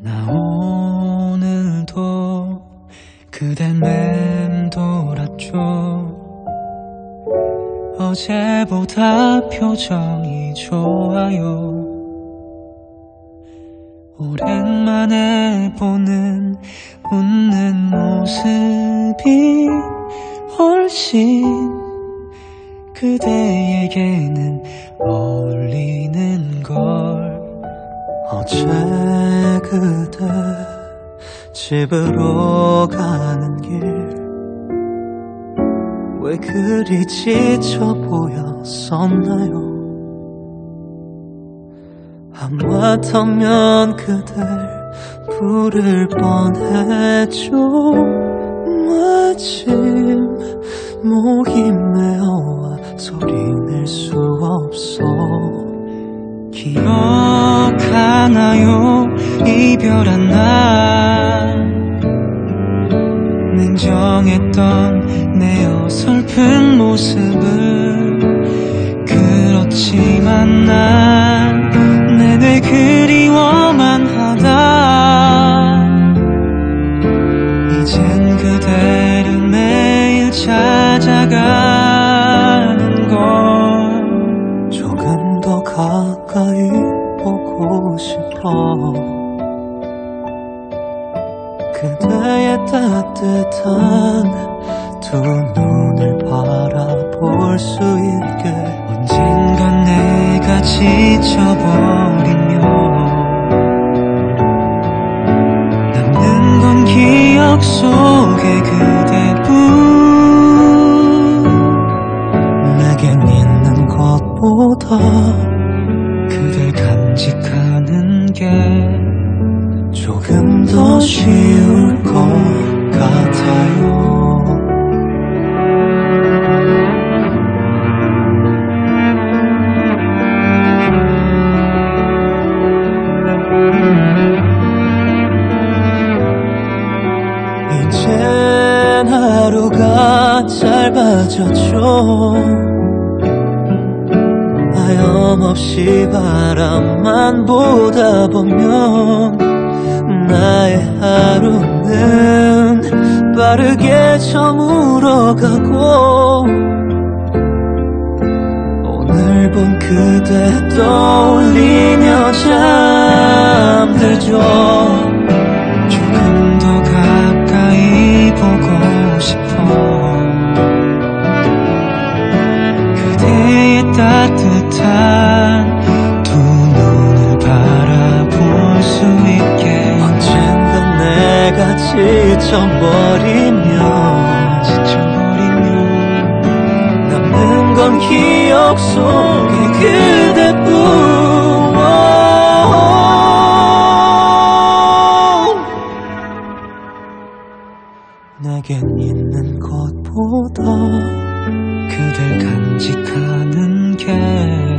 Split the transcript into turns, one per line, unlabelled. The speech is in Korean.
나 오늘도 그댈 맴돌았죠. 어제보다 표정이 좋아요. 오랜만에 보는 웃는 모습이 훨씬 그대에게는 어울리는 걸
어제 그대 집으로 가는 길. 왜 그리 지쳐 보였었나요? 하마터면 그댈 부를 뻔했죠. 마침 목이 메어와 소리 낼 수 없어.
기억 하나요. 이별한 날 냉정했던 내 어설픈 모습을 그렇지만 난 내내 그리워만 하다. 이젠 그대를 매일 찾아가는 걸
조금 더 가까이 보고 싶어. 그대의 따뜻한 두 눈을 바라볼 수 있게.
언젠간 내가 지쳐버리면 남는 건 기억 속 게
조금 더 쉬울 것 같아요. 이젠 하루가 짧아졌죠 하염없이 바람만 보다 보면 나의 하루는 빠르게 저물어가고 오늘 본 그대 떠올리며 잠들죠
따뜻한 두 눈을 바라볼 수 있게
언젠가 내가 지쳐버리면
지쳐버리면
남는 건 기억 속의 그대뿐. 내겐 있는 것보다
그댈 간직하 天。